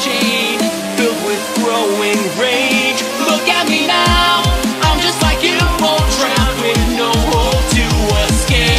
chain filled with growing rain.